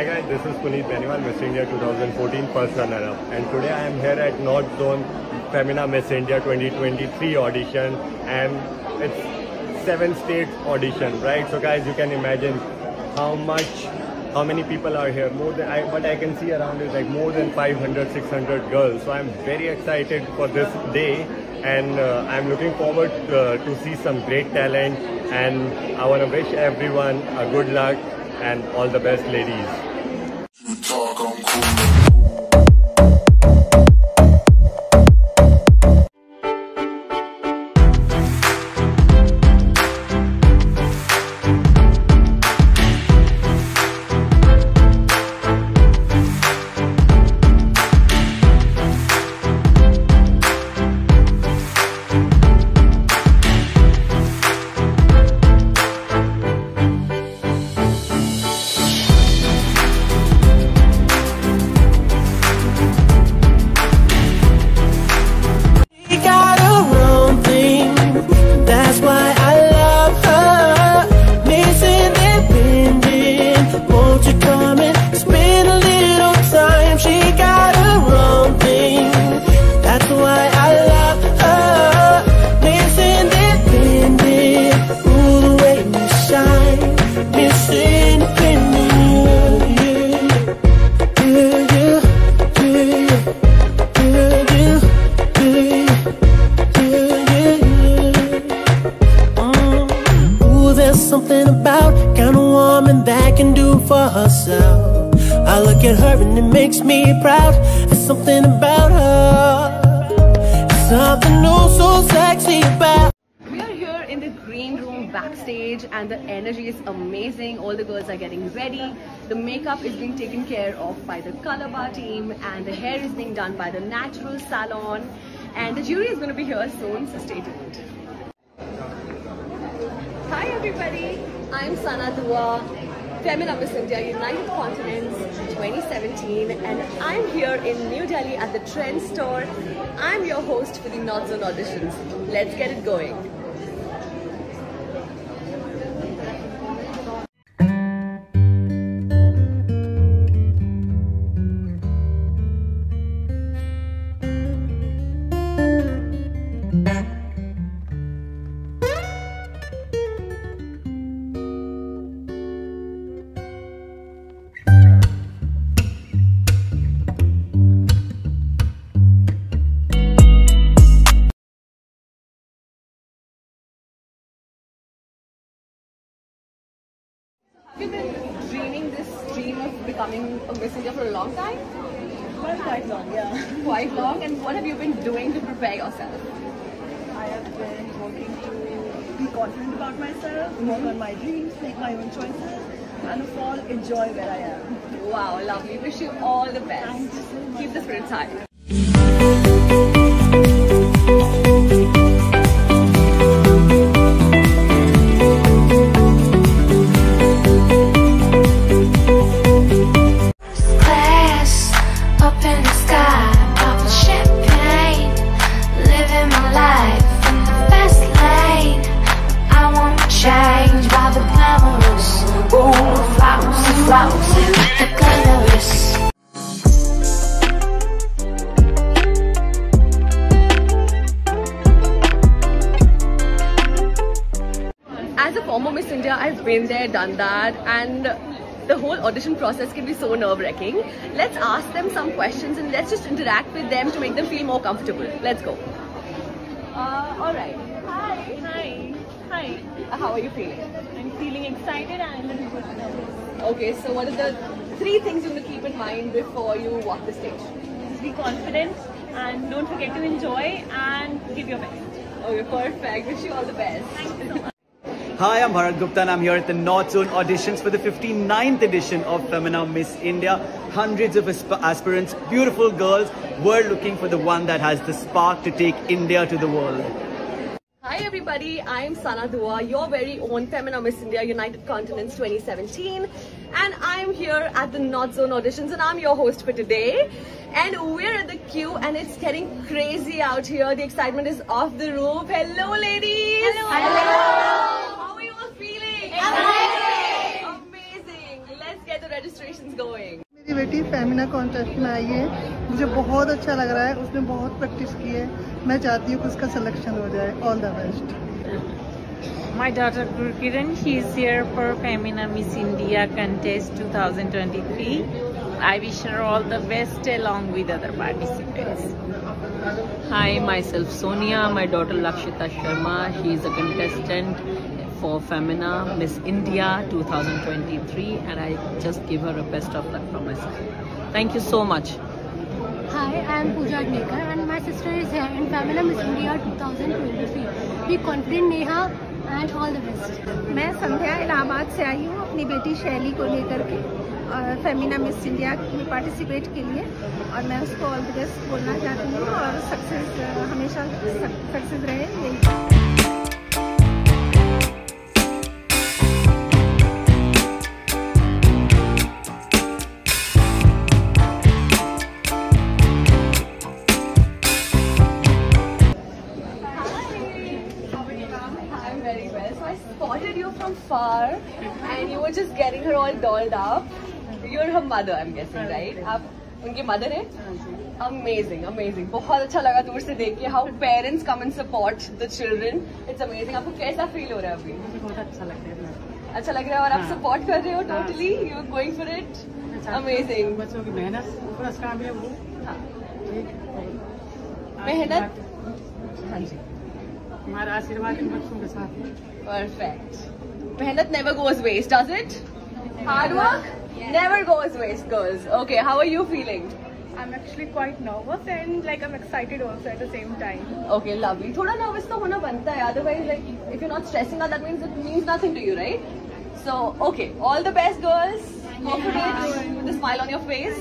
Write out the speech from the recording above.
Hi guys, this is Puneet Beniwal, Miss India 2014 first runner-up, and today I am here at North Zone Femina Miss India 2023 audition, and it's seven states audition, right? So guys, you can imagine how much, how many people are here. More than I, what I can see around is like more than 500, 600 girls. So I'm very excited for this day, and uh, I'm looking forward uh, to see some great talent. And I want to wish everyone a good luck and all the best, ladies. Can do for herself. I look at her and it makes me proud. There's something about her, something oh so sexy about. We are here in the green room backstage and the energy is amazing. All the girls are getting ready. The makeup is being taken care of by the Colorbar team and the hair is being done by the natural salon. And the jury is going to be here soon, so stay tuned. Hi everybody, I'm Sana Dua, Femina Miss India United Continents 2017 and I'm here in New Delhi at the Trend store. I'm your host for the North Zone auditions. Let's get it going. A India for a long time? Well, quite long, yeah. Quite long. And what have you been doing to prepare yourself? I have been working to be confident about myself, mm-hmm. work on my dreams, make my own choices, and of all, enjoy where I am. Wow, lovely. Wish you all the best. Thank you so much. Keep the spirit high. Flouncy, flouncy, the glamorous. As a former Miss India, I've been there, done that, and the whole audition process can be so nerve-wracking. Let's ask them some questions and let's just interact with them to make them feel more comfortable. Let's go. Uh, all right. Hi. Hi. Hi. Uh, How are you feeling? I'm feeling excited and a little bit nervous. Okay, so what are the three things you want to keep in mind before you walk the stage? Just be confident and don't forget to enjoy and give your best. Oh, okay, perfect. Wish you all the best. Thank you so much. Hi, I'm Bharat Gupta and I'm here at the North Zone auditions for the 59th edition of Femina Miss India. Hundreds of asp- aspirants, beautiful girls. We're looking for the one that has the spark to take India to the world. Hi everybody, I'm Sana Dua, your very own Femina Miss India United Continents 2017 and I'm here at the North Zone Auditions and I'm your host for today and we're at the queue and it's getting crazy out here. The excitement is off the roof. Hello ladies! Hello! Hello. How are you all feeling? Amazing! Amazing! Let's get the registrations going. मेरी बेटी Femina contest में आई है मुझे बहुत अच्छा लग रहा है उसने बहुत प्रैक्टिस की है मैं चाहती हूँ कि उसका सिलेक्शन हो जाए all the best My daughter Gurkiran, she is here for Femina Miss India contest 2023. I wish her all the best along with other participants. Hi, myself Sonia, my daughter Lakshita Sharma. She is a contestant for Femina Miss India 2023 and I just give her a best of luck from my side. Thank you so much. Hi, I am Pooja Adnekar and my sister is here in Femina Miss India 2023. Be confident Neha and all the best. मैं संध्या इलाहाबाद से आई हूँ अपनी बेटी शैली को लेकर के और फेमिना मिस इंडिया में पार्टिसिपेट के लिए और मैं उसको ऑल द बेस्ट बोलना चाहती हूँ और सक्सेस हमेशा सक्सेस रहे यही spotted you from far and you were just getting her all dolled up. You're her mother, I'm guessing, right? आप उनकी mother हैं? Amazing, amazing. बहुत अच्छा लगा दूर से देख के how parents come and support the children. It's amazing. आपको कैसा feel हो रहा है अभी? मुझे बहुत अच्छा लग रहा है अच्छा लग रहा है और आप support कर रहे हो totally? You're going for it? Amazing. बच्चों की मेहनत पुरस्कार में वो हाँ. मेहनत हाँ जी हमारा आशीर्वाद इन बच्चों के साथ है Perfect. Mehnat never goes waste, does it? Hard work never goes waste, girls. Okay, how are you feeling? I'm actually quite nervous and like I'm excited also at the same time. Okay, lovely. थोड़ा nervous तो होना बनता है. Otherwise, like if you're not stressing out, that means it means nothing to you, right? So, okay, all the best, girls. For with a smile on your face.